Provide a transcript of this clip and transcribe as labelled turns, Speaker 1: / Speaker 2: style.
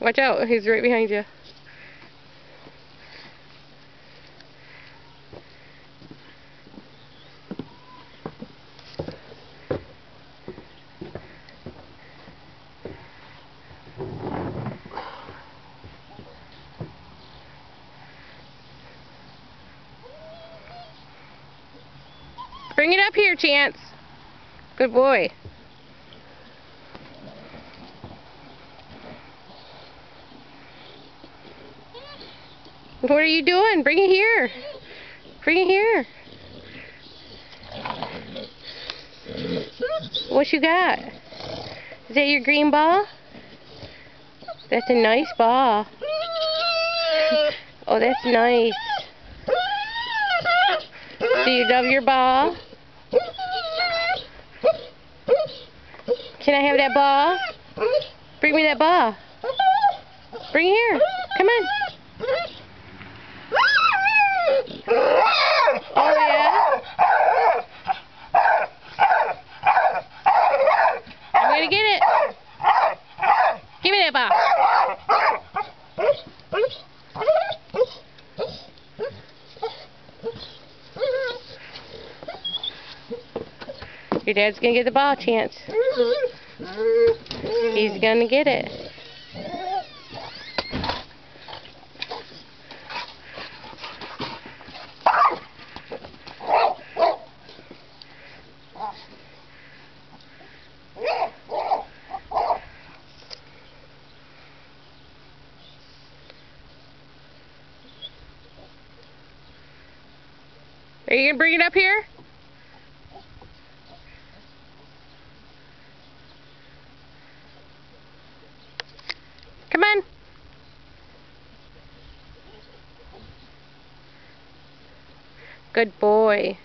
Speaker 1: Watch out, he's right behind you. Bring it up here, Chance. Good boy. What are you doing? Bring it here. Bring it here. What you got? Is that your green ball? That's a nice ball. Oh, that's nice. Do you love your ball? Can I have that ball? Bring me that ball. Bring it here. Come on. Oh, yeah? I'm gonna get it. Your dad's gonna get the ball, Chance. He's gonna get it. Are you gonna bring it up here? Come on. Good boy.